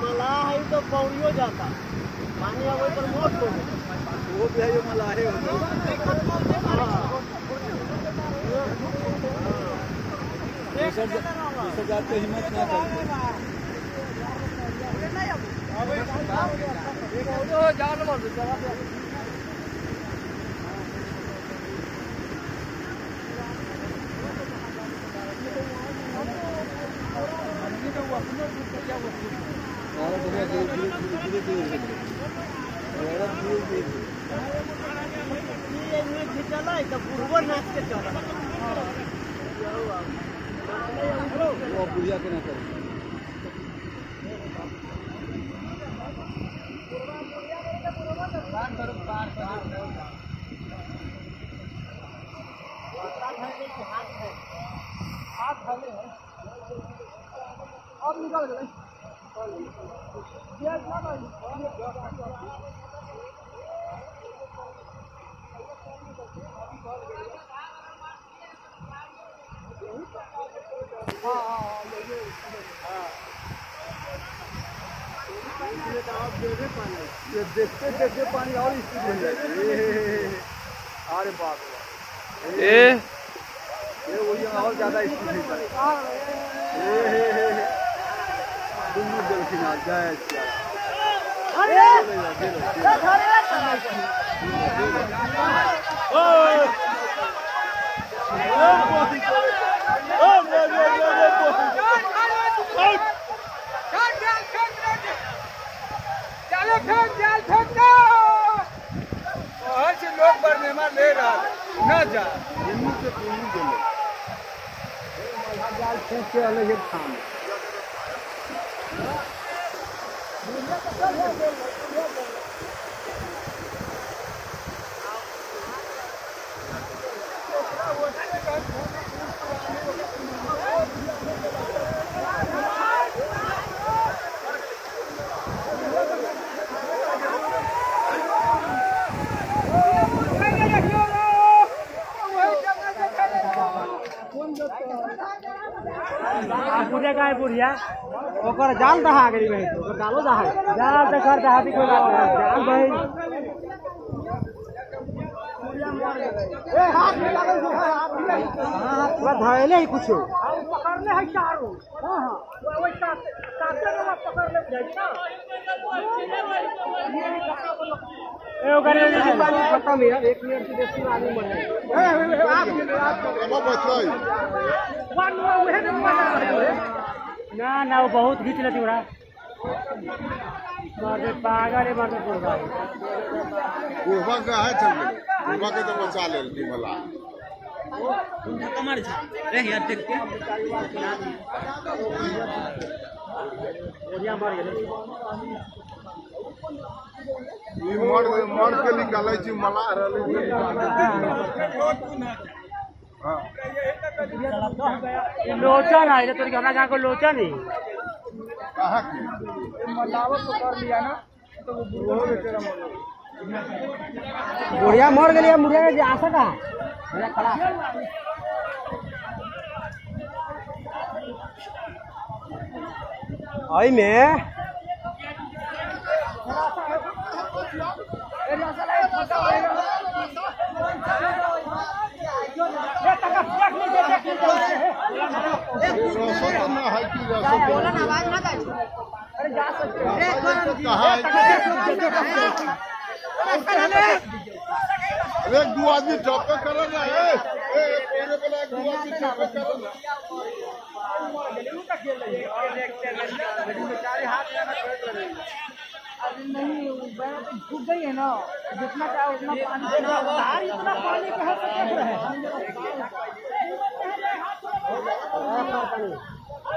मला है तो पौड़ियो जाता। पानी आवे पर मोट हो वो भी है जो मलाहे होते जाते हिम्मत ना करते। बढ़िया धीरे धीरे धीरे धीरे धीरे और धीरे धीरे ये में खिंचला है तो पूर्व नाच ये देखते देखते पानी और स्पीड ये। अरे बाप ये वही और ज़्यादा स्पीड हो लोग बरनेमा ले रहा न जा जाल फूक के अलग एक थाम बुढ़िया का है बुढ़िया ओकर जाल दहा गई भाई ओकर जालो दहा जाल तो कर दहा दी कोई बात नहीं जाल भाई हाँ धैले ही कुछ पकड़ले है चारो हाँ हाँ वही साथ साथे वाला पकड़ ले जाई ना ए ओकर पानी खत्म है एक मिनट की देसी आदमी मर गए वन वहे ने ना ना वो बहुत घींच लेती बड़ा। मार पागल है मार दे पुरगा बुढ़वा के है चल बुढ़वा के तो बचा लेल की मला। बढ़िया मर गेलै ई मर्द मर्द के निकालै छी मला रहलै। हाँ। ये लोचन है ये तो हमरा गाँव को लोचन ही? कहाँ मलावत को? कर लिया ना तो वो मर बुढ़िया मर गेली मुर्गा के आशा का खड़ा। आई में रसो तो की है एक दू आदमी टपे करे ना एक दू आदमी टपे करे ना गई है ना जितना चाहे उतना पानी इतना पानी रहे हैं